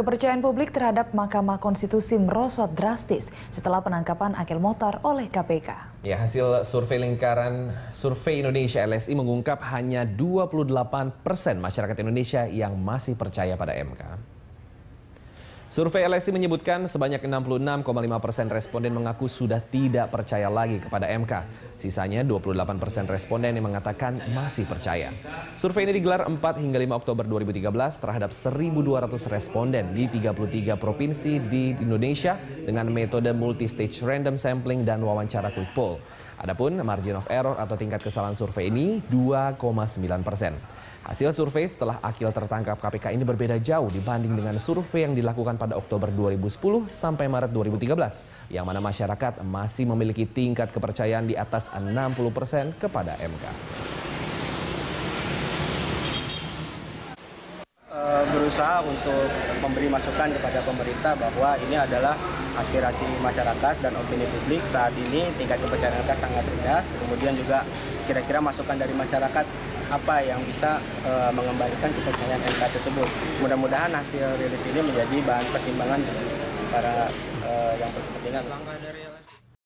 Kepercayaan publik terhadap Mahkamah Konstitusi merosot drastis setelah penangkapan Akil Motar oleh KPK. Ya, hasil survei lingkaran Survei Indonesia LSI mengungkap hanya 28 persen masyarakat Indonesia yang masih percaya pada MK. Survei LSI menyebutkan sebanyak 66,5 persen responden mengaku sudah tidak percaya lagi kepada MK. Sisanya 28 persen responden yang mengatakan masih percaya. Survei ini digelar 4 hingga 5 Oktober 2013 terhadap 1.200 responden di 33 provinsi di Indonesia dengan metode multi-stage random sampling dan wawancara quick poll. Adapun margin of error atau tingkat kesalahan survei ini 2,9 persen. Hasil survei setelah Akil tertangkap KPK ini berbeda jauh dibanding dengan survei yang dilakukan pada Oktober 2010 sampai Maret 2013, yang mana masyarakat masih memiliki tingkat kepercayaan di atas 60 persen kepada MK. Berusaha untuk memberi masukan kepada pemerintah bahwa ini adalah aspirasi masyarakat dan opini publik saat ini tingkat kepercayaan MK sangat rendah kemudian juga kira-kira masukan dari masyarakat apa yang bisa uh, mengembalikan kepercayaan MK tersebut. Mudah-mudahan hasil rilis ini menjadi bahan pertimbangan para uh, yang berkepentingan.